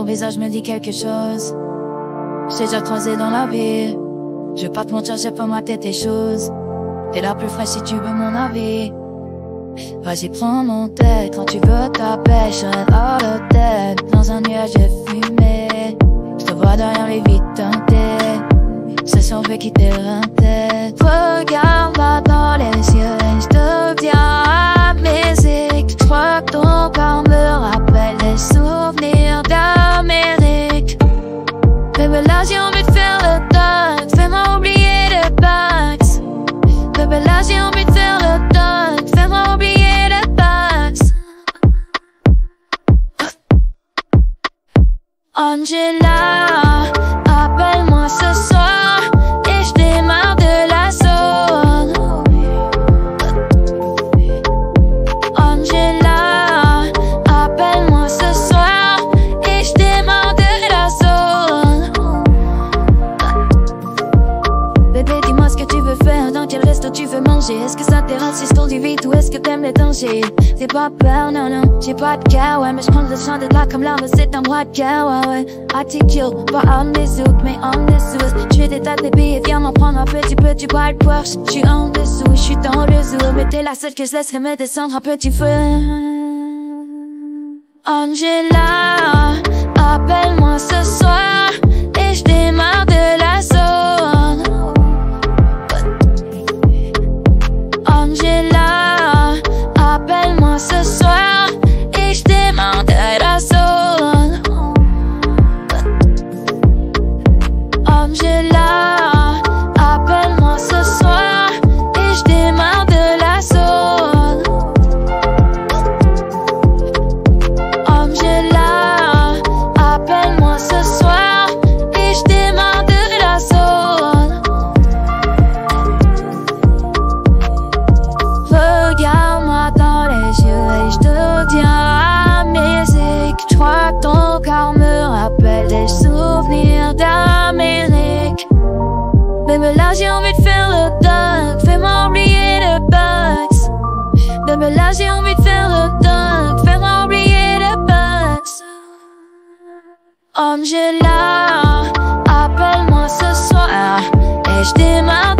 ton visage me dit quelque chose. J'ai déjà croisé dans la vie. Je vais pas te mentir, j'ai pas ma tête et choses. T'es la plus fraîche si tu veux mon avis. Vas-y, prends mon tête quand tu veux ta pêche. à tête dans un nuage de fumée. Je te vois derrière les vitres teintées. C'est son fait quitter la tête. Regarde-moi Angela, appelle-moi ce resto tu veux manger? Est-ce que ça t'érase si je du vite ou est-ce que t'aimes les dangers? T'es pas peur, non, non, j'ai pas de cœur, ouais, mais je prends le chant de là comme l'arme, c'est un droit de cœur, ouais, ouais. Attitude, pas en des zouk, mais en dessous. J'fais des tas de billets, viens m'en prendre un petit peu, tu bois le Porsche. J'suis en dessous, j'suis dans le zoo, mais t'es la seule que je laisserai me descendre un petit feu. Angela, Bébé, là j'ai envie de faire le dog, fais-moi oublier les bugs. Bébé, là j'ai envie de faire le dog, fais-moi oublier les bugs. Angela, appelle-moi ce soir et je démarre